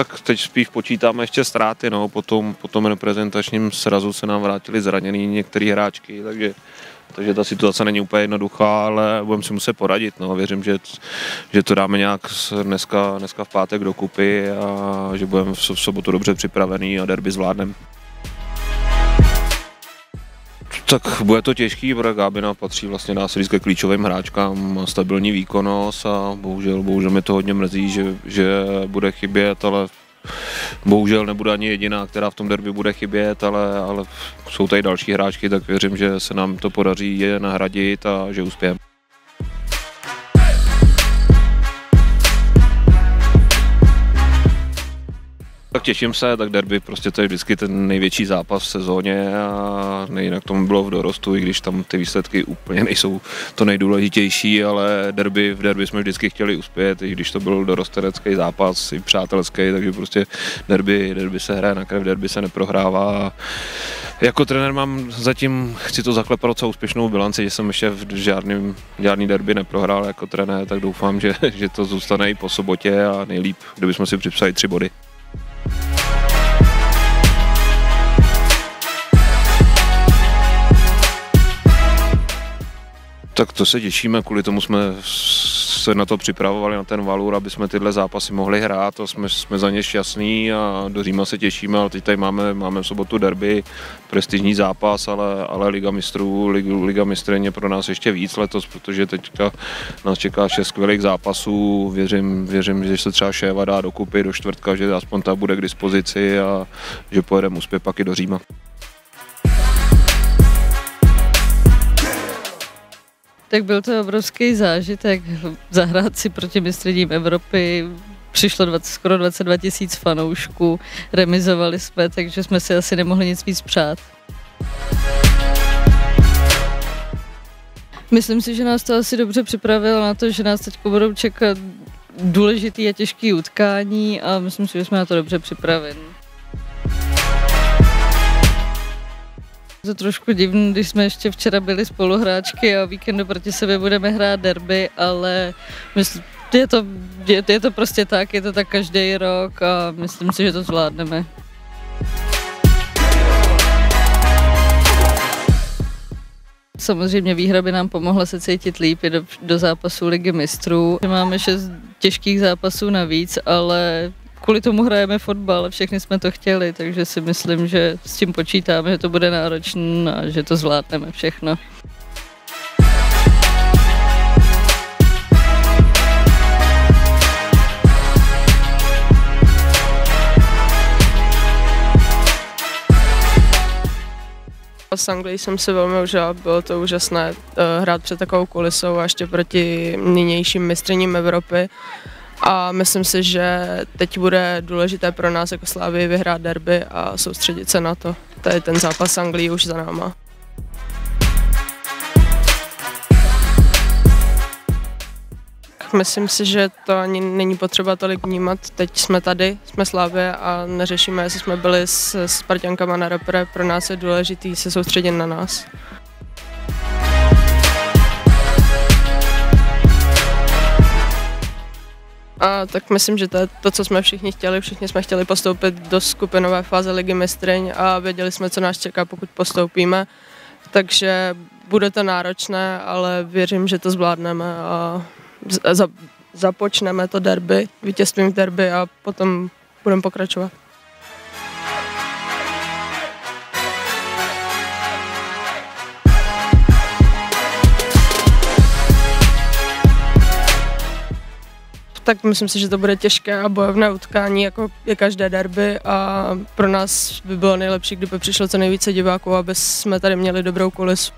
Tak teď spíš počítáme ještě ztráty, no, potom, po tom reprezentačním srazu se nám vrátili zranění některé hráčky, takže takže ta situace není úplně jednoduchá, ale budeme si muset poradit. No. Věřím, že, že to dáme nějak dneska, dneska v pátek dokupy a že budeme v sobotu dobře připravený a derby zvládneme. Tak bude to těžký, protože Gábina patří vlastně říct ke klíčovým hráčkám, má stabilní výkonnost a bohužel, bohužel mi to hodně mrzí, že, že bude chybět, ale bohužel nebude ani jediná, která v tom derby bude chybět, ale, ale jsou tady další hráčky, tak věřím, že se nám to podaří je nahradit a že uspějeme. Tak těším se, tak derby prostě to je vždycky ten největší zápas v sezóně a jinak tomu bylo v dorostu, i když tam ty výsledky úplně nejsou to nejdůležitější, ale derby, v derby jsme vždycky chtěli uspět, i když to byl dorostenecký zápas, i přátelský, takže prostě derby, derby se hraje na krev, derby se neprohrává. Jako trenér mám zatím, chci to zaklepat docela úspěšnou bilanci, že jsem ještě v žádným, žádný derby neprohrál jako trenér, tak doufám, že, že to zůstane i po sobotě a nejlíp, kdybychom si připsali tři body. Tak to se těšíme, kvůli tomu jsme se na to připravovali, na ten Valur, aby jsme tyhle zápasy mohli hrát a jsme, jsme za ně šťastní a do Říma se těšíme, ale teď tady máme, máme v sobotu derby, prestižní zápas, ale, ale Liga mistrů, Liga, Liga mistrů je pro nás ještě víc letos, protože teďka nás čeká šest skvělých zápasů, věřím, věřím, že se třeba Šéva dá dokupy do čtvrtka, že aspoň ta bude k dispozici a že pojedeme úspěch pak i do Říma. Tak byl to obrovský zážitek zahrát si proti mistřením Evropy. Přišlo 20, skoro 22 tisíc fanoušků, remizovali jsme, takže jsme si asi nemohli nic víc přát. Myslím si, že nás to asi dobře připravilo na to, že nás teď budou čekat důležitý a těžký utkání a myslím si, že jsme na to dobře připraveni. To trošku divný, když jsme ještě včera byli spoluhráčky a víkendu proti sebe budeme hrát derby, ale myslím, je to, je, je to prostě tak, je to tak každý rok a myslím si, že to zvládneme. Samozřejmě výhra by nám pomohla se cítit líp do, do zápasu ligy mistrů. Máme šest těžkých zápasů navíc, ale kvůli tomu hrajeme fotbal, všechny jsme to chtěli, takže si myslím, že s tím počítáme, že to bude náročné a že to zvládneme všechno. S Anglií jsem si velmi užila, bylo to úžasné uh, hrát před takovou kulisou a ještě proti nynějším mistřením Evropy a myslím si, že teď bude důležité pro nás jako Slávy vyhrát derby a soustředit se na to. To je ten zápas Anglii už za náma. Myslím si, že to ani není potřeba tolik vnímat. Teď jsme tady, jsme Slávě a neřešíme, jestli jsme byli s Spartankama na repre. Pro nás je důležité se soustředit na nás. A tak myslím, že to je to, co jsme všichni chtěli. Všichni jsme chtěli postoupit do skupinové fáze ligy mistryň a věděli jsme, co nás čeká, pokud postoupíme. Takže bude to náročné, ale věřím, že to zvládneme a za, započneme to derby, vítězstvím derby a potom budeme pokračovat. Tak myslím si, že to bude těžké a bojovné utkání, jako je každé derby a pro nás by bylo nejlepší, kdyby přišlo co nejvíce diváků, aby jsme tady měli dobrou kulisu.